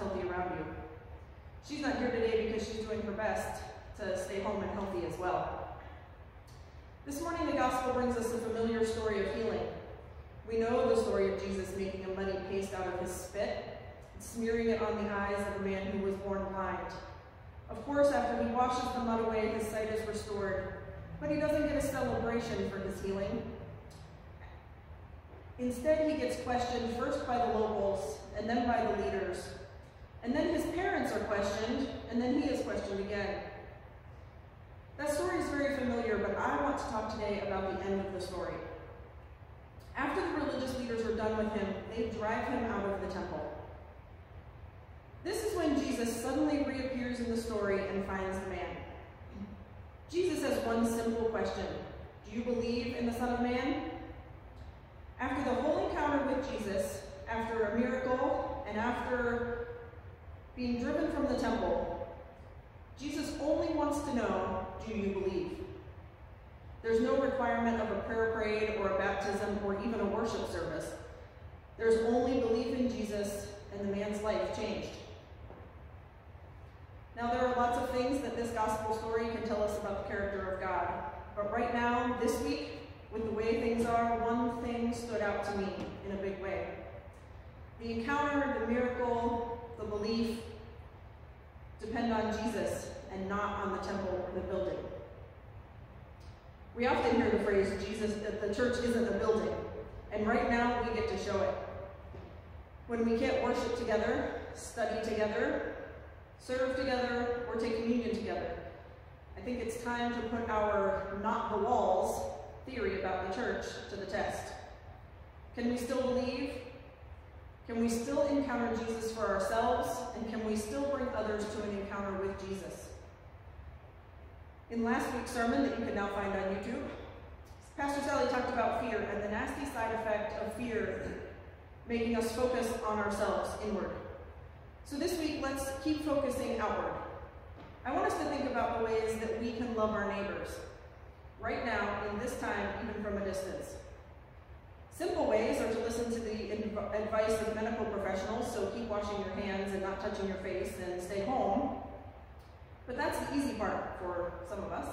healthy around you. She's not here today because she's doing her best to stay home and healthy as well. This morning, the gospel brings us a familiar story of healing. We know the story of Jesus making a muddy paste out of his spit, and smearing it on the eyes of a man who was born blind. Of course, after he washes the mud away, his sight is restored, but he doesn't get a celebration for his healing. Instead, he gets questioned first by the locals, and then by the leaders. And then his parents are questioned, and then he is questioned again. That story is very familiar, but I want to talk today about the end of the story. After the religious leaders are done with him, they drive him out of the temple. This is when Jesus suddenly reappears in the story and finds the man. Jesus has one simple question. Do you believe in the Son of Man? After the whole encounter with Jesus, after a miracle, and after being driven from the temple, Jesus only wants to know, do you believe? There's no requirement of a prayer parade or a baptism or even a worship service. There's only belief in Jesus, and the man's life changed. Now, there are lots of things that this gospel story can tell us about the character of God. But right now, this week, with the way things are, one thing stood out to me in a big way. The encounter, the miracle, the belief depend on Jesus and not on the temple or the building. We often hear the phrase, Jesus, that the church isn't a building. And right now, we get to show it. When we can't worship together, study together, serve together, or take communion together. I think it's time to put our not the walls theory about the church to the test. Can we still believe? Can we still encounter Jesus for ourselves? And can we still bring others to an encounter with Jesus? In last week's sermon that you can now find on YouTube, Pastor Sally talked about fear and the nasty side effect of fear making us focus on ourselves inward. So this week, let's keep focusing outward. I want us to think about the ways that we can love our neighbors, right now, in this time, even from a distance. Simple ways are to listen to the advice of medical professionals, so keep washing your hands and not touching your face and stay home. But that's the easy part for some of us.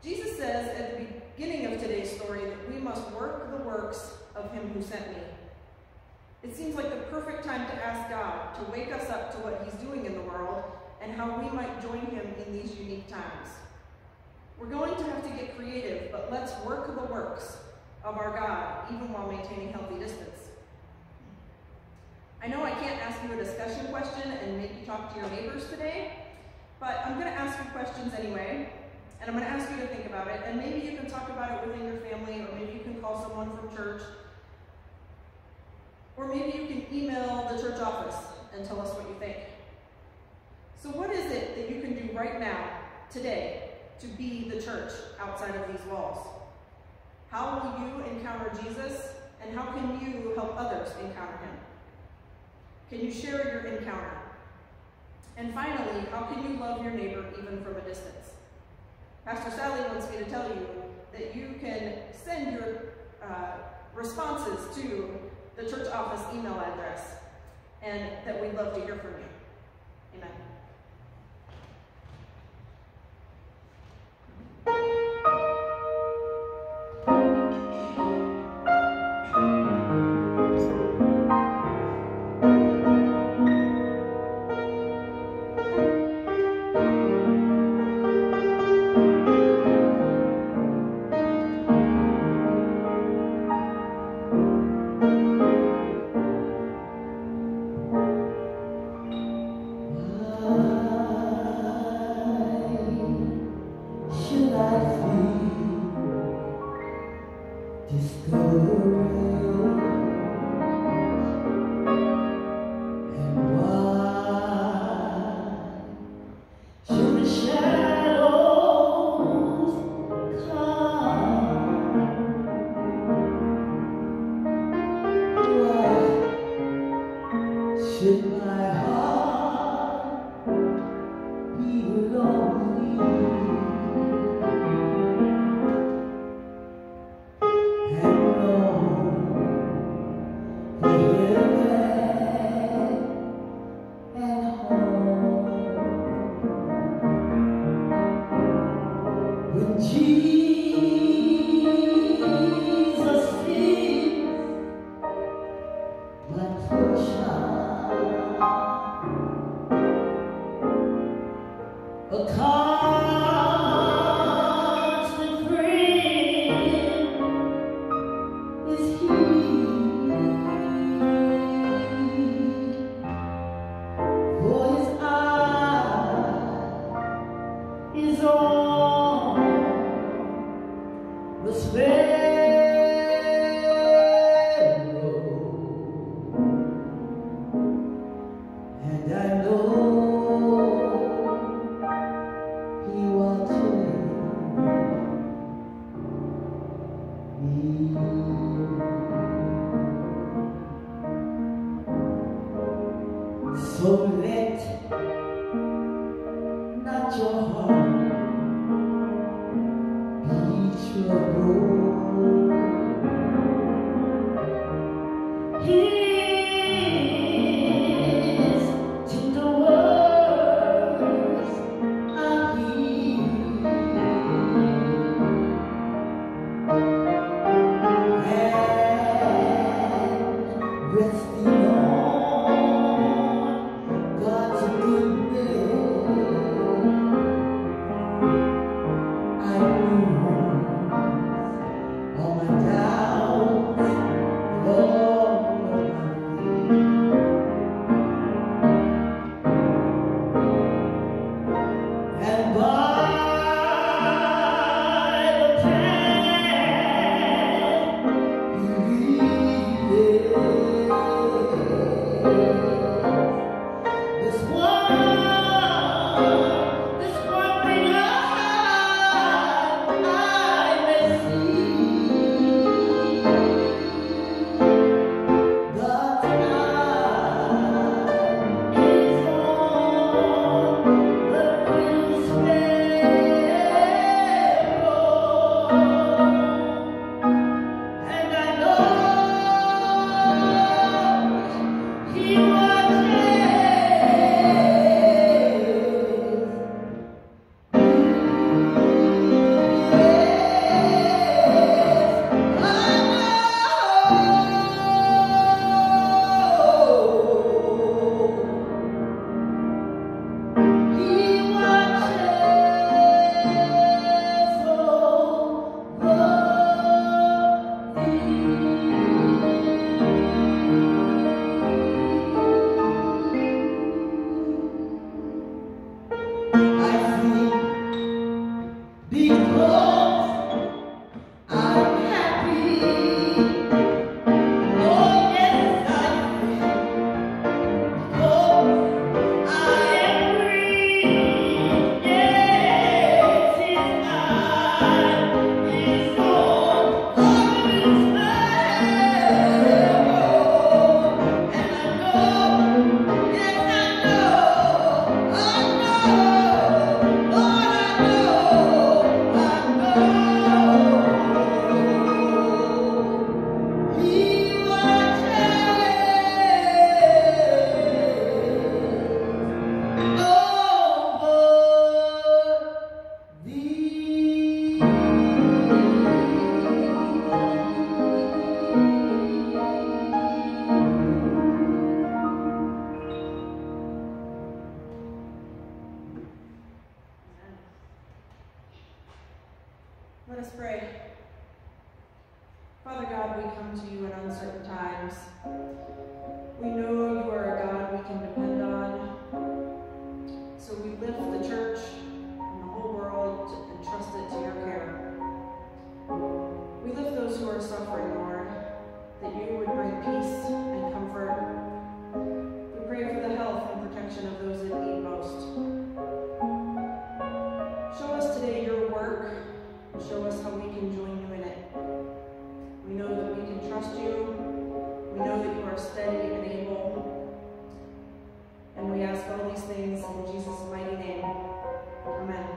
Jesus says at the beginning of today's story that we must work the works of him who sent me. It seems like the perfect time to ask God to wake us up to what he's doing in the world and how we might join him in these unique times. We're going to have to get creative, but let's work the works of our God, even while maintaining healthy distance. I know I can't ask you a discussion question and make you talk to your neighbors today, but I'm going to ask you questions anyway, and I'm going to ask you to think about it, and maybe you can talk about it within your family, or maybe you can call someone from church or maybe you can email the church office and tell us what you think. So what is it that you can do right now, today, to be the church outside of these walls? How will you encounter Jesus, and how can you help others encounter him? Can you share your encounter? And finally, how can you love your neighbor even from a distance? Pastor Sally wants me to tell you that you can send your uh, responses to the church office email address, and that we'd love to hear from you. Thank você. You. today your work. Show us how we can join you in it. We know that we can trust you. We know that you are steady and able. And we ask all these things in Jesus' mighty name. Amen.